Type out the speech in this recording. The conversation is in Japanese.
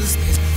business